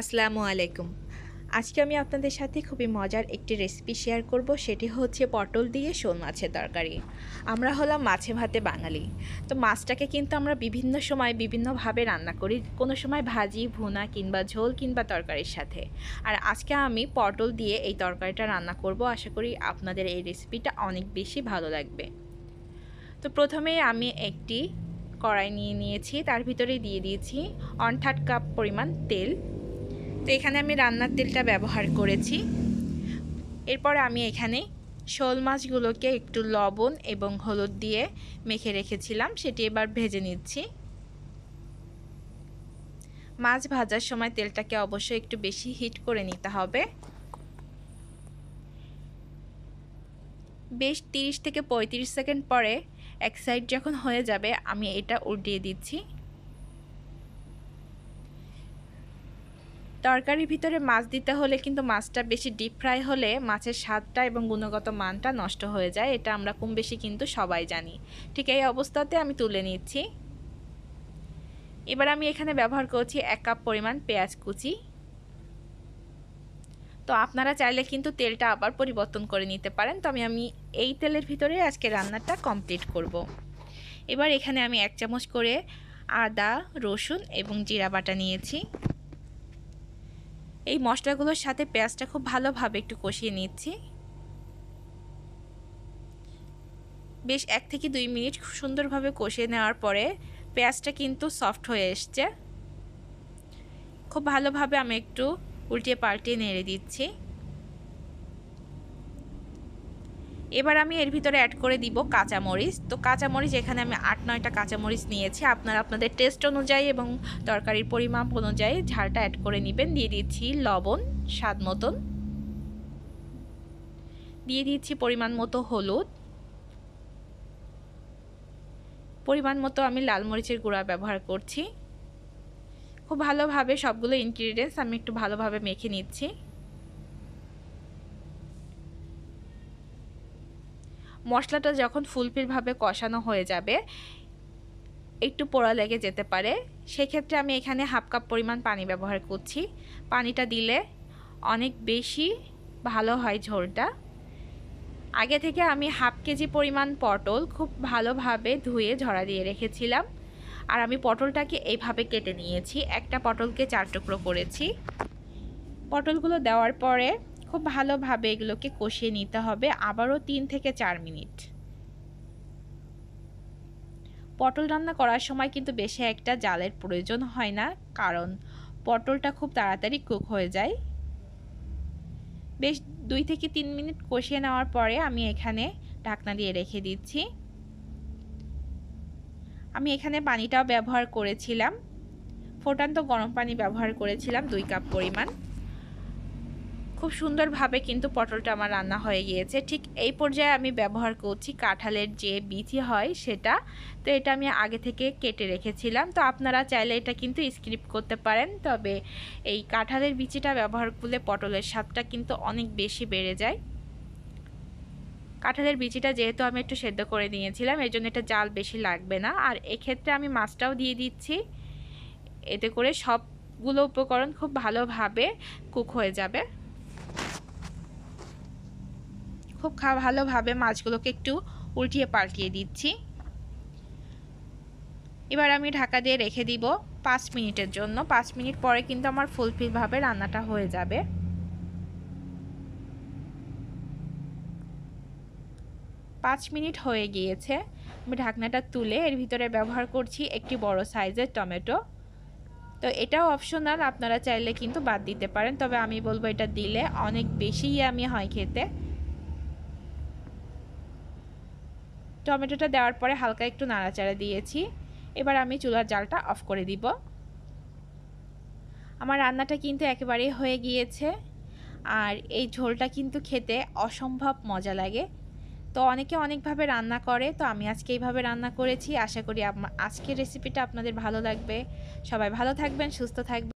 আসসালামু আলাইকুম। আজকে আমি আপনাদের সাথে খুবই মজার একটি রেসিপি শেয়ার করব, সেটি হচ্ছে পটল দিয়ে শোল মাছের তরকারি। আমরা হলাম মাছে ভাতে বাঙালি। তো মাছটাকে কিন্তু আমরা বিভিন্ন সময় বিভিন্নভাবে রান্না করি, কোনো সময় ভাজি, ভুনা কিংবা ঝোল কিংবা তরকারির সাথে। আর আজকে আমি পটল দিয়ে এই তরকারিটা রান্না করব, আশা করি আপনাদের এই রেসিপিটা অনেক বেশি ভালো লাগবে। তো প্রথমেই আমি একটি কড়াই নিয়ে নিয়েছি, তার ভিতরে দিয়ে দিয়েছি ওয়ান থার্ড কাপ পরিমাণ তেল। তো এখানে আমি রান্নার তেলটা ব্যবহার করেছি। এরপর আমি এখানে শোল মাছগুলোকে একটু লবণ এবং হলুদ দিয়ে মেখে রেখেছিলাম, সেটি এবার ভেজে নিচ্ছি। মাছ ভাজার সময় তেলটাকে অবশ্যই একটু বেশি হিট করে নিতে হবে। বেশ তিরিশ থেকে পঁয়ত্রিশ সেকেন্ড পরে এক সাইড যখন হয়ে যাবে, আমি এটা উল্টিয়ে দিচ্ছি। তরকারির ভিতরে মাছ দিতে হলে কিন্তু মাছটা বেশি ডিপ ফ্রাই হলে মাছের স্বাদটা এবং গুণগত মানটা নষ্ট হয়ে যায়। এটা আমরা কম বেশি কিন্তু সবাই জানি। ঠিক এই অবস্থাতে আমি তুলে নিচ্ছি। এবার আমি এখানে ব্যবহার করছি এক কাপ পরিমাণ পেঁয়াজ কুচি। তো আপনারা চাইলে কিন্তু তেলটা আবার পরিবর্তন করে নিতে পারেন। তো আমি আমি এই তেলের ভিতরে আজকে রান্নাটা কমপ্লিট করব। এবার এখানে আমি এক চামচ করে আদা, রসুন এবং জিরা বাটা নিয়েছি। এই মশলাগুলোর সাথে পেঁয়াজটা খুব ভালোভাবে একটু কষিয়ে নিচ্ছি। বেশ এক থেকে দুই মিনিট সুন্দরভাবে কষিয়ে নেওয়ার পরে পেঁয়াজটা কিন্তু সফট হয়ে এসছে। খুব ভালোভাবে আমি একটু উল্টিয়ে পাল্টিয়ে নেড়ে দিচ্ছি। এবার আমি এর ভিতরে অ্যাড করে দিব কাঁচামরিচ। তো কাঁচামরিচ, এখানে আমি আট, নয়টা কাঁচামরিচ নিয়েছি। আপনারা আপনাদের টেস্ট অনুযায়ী এবং তরকারির পরিমাপ অনুযায়ী ঝালটা অ্যাড করে নেবেন। দিয়ে দিচ্ছি লবণ, স্বাদ মতন। দিয়ে দিচ্ছি পরিমাণ মতো হলুদ। পরিমাণ মতো আমি লাল মরিচের গুঁড়া ব্যবহার করছি। খুব ভালোভাবে সবগুলো ইনগ্রিডিয়েন্টস আমি একটু ভালোভাবে মেখে নিচ্ছি। মশলাটা যখন ফুলফিলভাবে কষানো হয়ে যাবে, একটু পোড়া লেগে যেতে পারে। সেক্ষেত্রে আমি এখানে হাফ কাপ পরিমাণ পানি ব্যবহার করছি। পানিটা দিলে অনেক বেশি ভালো হয় ঝোলটা। আগে থেকে আমি হাফ কেজি পরিমাণ পটল খুব ভালোভাবে ধুয়ে ঝরা দিয়ে রেখেছিলাম। আর আমি পটলটাকে এইভাবে কেটে নিয়েছি। একটা পটলকে চার টুকরো করেছি। পটলগুলো দেওয়ার পরে খুব ভালোভাবে এগুলোকে কষিয়ে নিতে হবে। আবারও তিন থেকে চার মিনিট। পটল রান্না করার সময় কিন্তু বেশি একটা জালের প্রয়োজন হয় না, কারণ পটলটা খুব তাড়াতাড়ি কুক হয়ে যায়। বেশ দুই থেকে তিন মিনিট কষিয়ে নেওয়ার পরে আমি এখানে ঢাকনা দিয়ে রেখে দিচ্ছি। আমি এখানে পানিটাও ব্যবহার করেছিলাম। ফোটান্ত গরম পানি ব্যবহার করেছিলাম দুই কাপ পরিমাণ। খুব সুন্দরভাবে কিন্তু পটলটা আমার রান্না হয়ে গিয়েছে। ঠিক এই পর্যায়ে আমি ব্যবহার করছি কাঁঠালের যে বিচি হয় সেটা। তো এটা আমি আগে থেকে কেটে রেখেছিলাম। তো আপনারা চাইলে এটা কিন্তু স্ক্রিপ্ট করতে পারেন। তবে এই কাঁঠালের বিচিটা ব্যবহার করলে পটলের স্বাদটা কিন্তু অনেক বেশি বেড়ে যায়। কাঁঠালের বিচিটা যেহেতু আমি একটু সেদ্ধ করে নিয়েছিলাম এই জন্য এটা জাল বেশি লাগবে না। আর এক্ষেত্রে আমি মাছটাও দিয়ে দিচ্ছি। এতে করে সবগুলো উপকরণ খুব ভালোভাবে কুক হয়ে যাবে। খুব ভালোভাবে মাছগুলোকে একটু উল্টিয়ে পাল্টিয়ে দিচ্ছি। এবার আমি ঢাকা দিয়ে রেখে দিব পাঁচ মিনিটের জন্য। পাঁচ মিনিট পরে কিন্তু আমার ফুলফিলভাবে রান্নাটা হয়ে যাবে। পাঁচ মিনিট হয়ে গিয়েছে। আমি ঢাকনাটা তুলে এর ভিতরে ব্যবহার করছি একটি বড় সাইজের টমেটো। তো এটাও অপশনাল, আপনারা চাইলে কিন্তু বাদ দিতে পারেন। তবে আমি বলব এটা দিলে অনেক বেশি আমি হয় খেতে। টমেটোটা দেওয়ার পরে হালকা একটু নাড়াচাড়া দিয়েছি। এবার আমি চুলার জালটা অফ করে দিব। আমার রান্নাটা কিন্তু একেবারেই হয়ে গিয়েছে। আর এই ঝোলটা কিন্তু খেতে অসম্ভব মজা লাগে। তো অনেকে অনেকভাবে রান্না করে, তো আমি আজকে এইভাবে রান্না করেছি। আশা করি আজকের রেসিপিটা আপনাদের ভালো লাগবে। সবাই ভালো থাকবেন, সুস্থ থাকবেন।